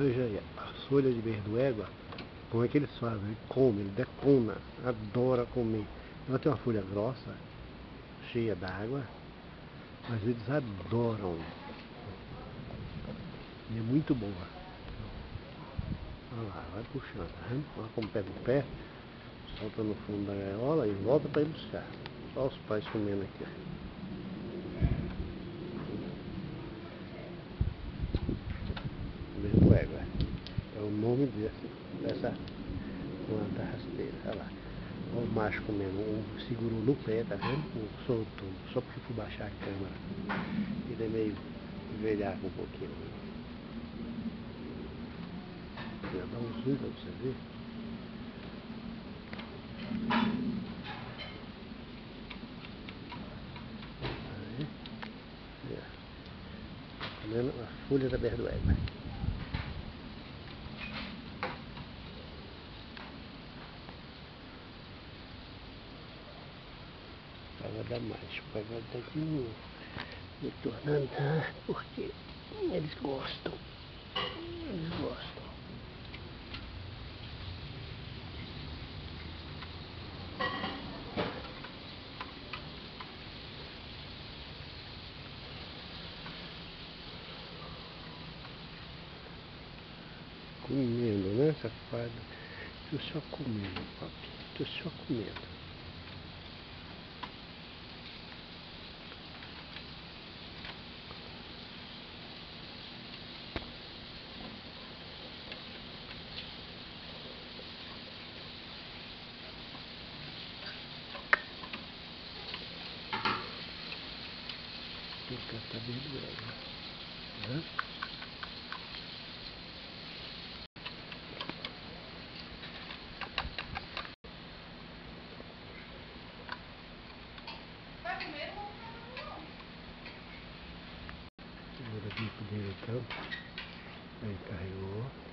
Veja aí, as folhas de berdoégua, como é que eles fazem? Ele come, ele decona, adora comer. Ela tem uma folha grossa, cheia d'água, mas eles adoram. E é muito boa. Olha lá, vai puxando? Olha como pega o pé, solta no fundo da gaiola e volta para ir buscar. Olha os pais comendo aqui. Berdoégua. É o nome desse, dessa planta rasteira. Olha lá. Olha o macho comendo. Um segurou no pé, tá vendo? Um soltou. Só porque fui baixar a câmera. Ele é meio velhaco um pouquinho. Vou dar um zoom pra você ver. Aí. Comendo a folha da berdoégua. Dar mais, vai dar de novo. Retornando, tá? Porque eles gostam. Eles gostam. Comendo, né, safado? Tô só comendo, papi. Tô só comendo. Tá bem doendo. Né? Segura o bico dele então. Ele carregou.